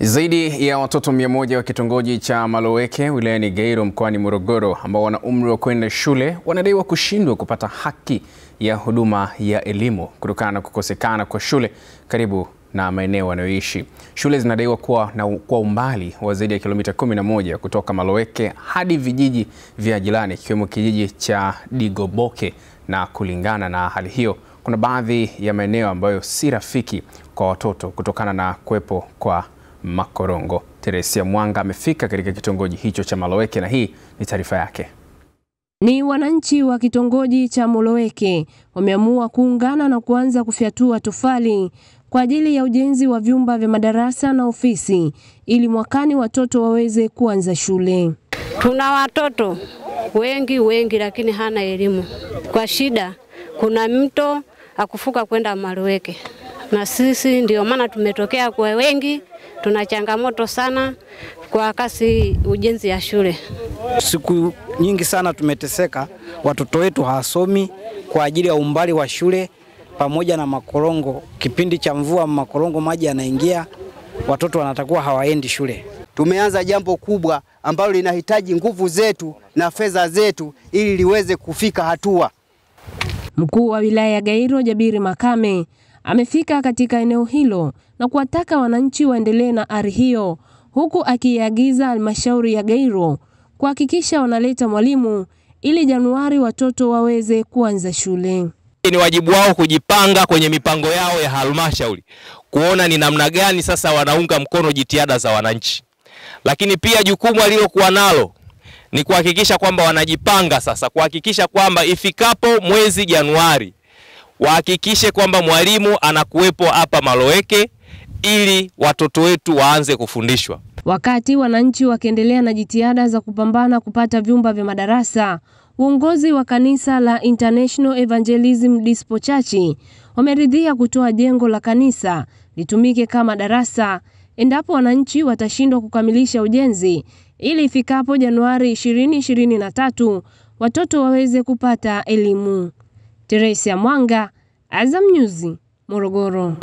Zaidi ya watoto mia moja wa kitongoji cha Maloweke wilayani Gairo mkoani Morogoro ambao wana umri wa kwenda shule wanadaiwa kushindwa kupata haki ya huduma ya elimu kutokana na kukosekana kwa shule karibu na maeneo wanayoishi. Shule zinadaiwa kuwa na kwa umbali wa zaidi ya kilomita 11 kutoka Maloweke hadi vijiji vya jirani ikiwemo kijiji cha Digoboke, na kulingana na hali hiyo, kuna baadhi ya maeneo ambayo si rafiki kwa watoto kutokana na kuwepo kwa makorongo. Teresia Mwanga amefika katika kitongoji hicho cha Maloweke na hii ni taarifa yake. Ni wananchi wa kitongoji cha Moloweke wameamua kuungana na kuanza kufyatua tofali kwa ajili ya ujenzi wa vyumba vya madarasa na ofisi ili mwakani watoto waweze kuanza shule. Tuna watoto wengi wengi, lakini hana elimu kwa shida. Kuna mto akufuka kwenda Maloweke, na sisi ndio maana tumetokea kwa wengi, tuna changamoto sana kwa kasi ujenzi ya shule. Siku nyingi sana tumeteseka, watoto wetu hawasomi kwa ajili ya umbali wa shule pamoja na makorongo. Kipindi cha mvua, makorongo maji yanaingia, watoto wanatakuwa hawaendi shule. Tumeanza jambo kubwa ambalo linahitaji nguvu zetu na fedha zetu ili liweze kufika hatua. Mkuu wa wilaya ya Gairo Jabiri Makame amefika katika eneo hilo na kuwataka wananchi waendelee na ari hiyo, huku akiagiza halmashauri ya Gairo kuhakikisha wanaleta mwalimu ili Januari watoto waweze kuanza shule. Ni wajibu wao kujipanga kwenye mipango yao ya halmashauri kuona ni namna gani sasa wanaunga mkono jitihada za wananchi, lakini pia jukumu alilokuwa nalo ni kuhakikisha kwamba wanajipanga sasa, kuhakikisha kwamba ifikapo mwezi Januari wahakikishe kwamba mwalimu anakuwepo hapa Maloweke ili watoto wetu waanze kufundishwa. Wakati wananchi wakiendelea na jitihada za kupambana kupata vyumba vya madarasa, uongozi wa kanisa la International Evangelism Dispo Church wameridhia kutoa jengo la kanisa litumike kama darasa endapo wananchi watashindwa kukamilisha ujenzi ili ifikapo Januari 2023 watoto waweze kupata elimu. Teresia Mwanga, Azam News, Morogoro.